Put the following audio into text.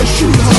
I shoot.